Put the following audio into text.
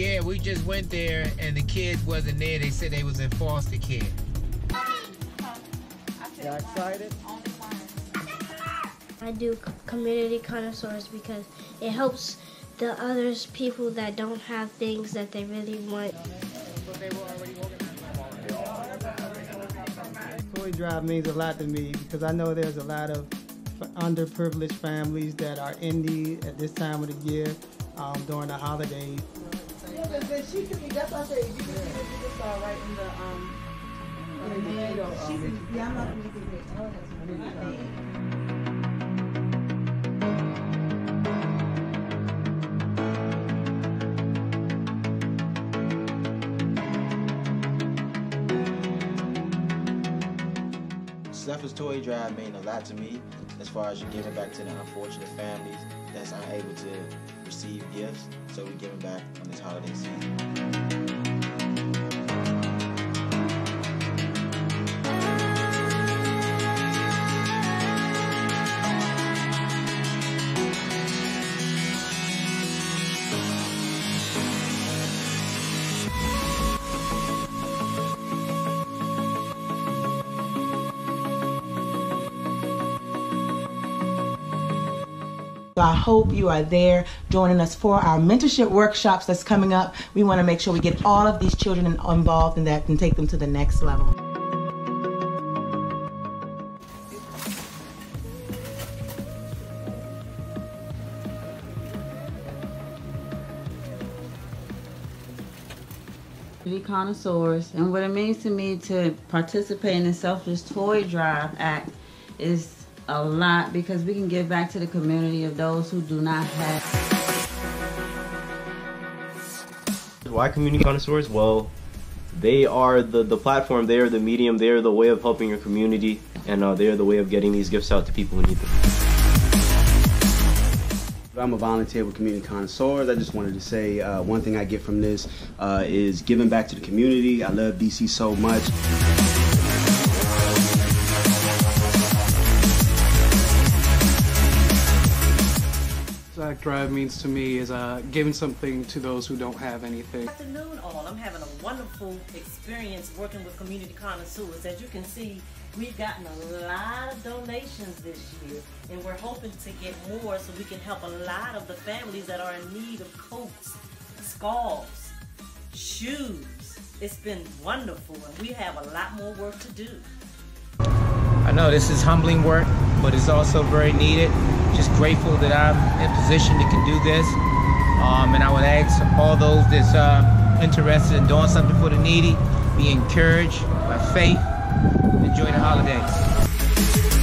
Yeah, we just went there and the kids wasn't there. They said they was in foster care. Y'all excited? I do community connoisseurs because it helps the others people that don't have things that they really want. Toy Drive means a lot to me because I know there's a lot of underprivileged families that are in need at this time of the year um, during the holidays. Yeah, but then she could be, that's why I said, you can, you can just start right in the, um, in the deed she can, yeah, I'm not gonna make it. Zephyr's Toy Drive mean a lot to me as far as you giving back to the unfortunate families that's unable to receive gifts. So we give them back on this holiday season. I hope you are there joining us for our mentorship workshops that's coming up. We want to make sure we get all of these children involved in that and take them to the next level. Connoisseurs, and what it means to me to participate in the Selfless Toy Drive Act is a lot because we can give back to the community of those who do not have. Why community connoisseurs? Well, they are the, the platform, they are the medium, they are the way of helping your community, and uh, they are the way of getting these gifts out to people who need them. I'm a volunteer with Community Connoisseurs. I just wanted to say uh, one thing I get from this uh, is giving back to the community. I love DC so much. Zach Drive means to me is uh, giving something to those who don't have anything. Good afternoon, all. I'm having a wonderful experience working with Community Connoisseurs. As you can see, we've gotten a lot of donations this year, and we're hoping to get more so we can help a lot of the families that are in need of coats, scarves, shoes. It's been wonderful, and we have a lot more work to do. I know this is humbling work, but it's also very needed. Just grateful that I'm in a position to can do this. Um, and I would ask all those that's uh, interested in doing something for the needy, be encouraged by faith. Enjoy the holidays.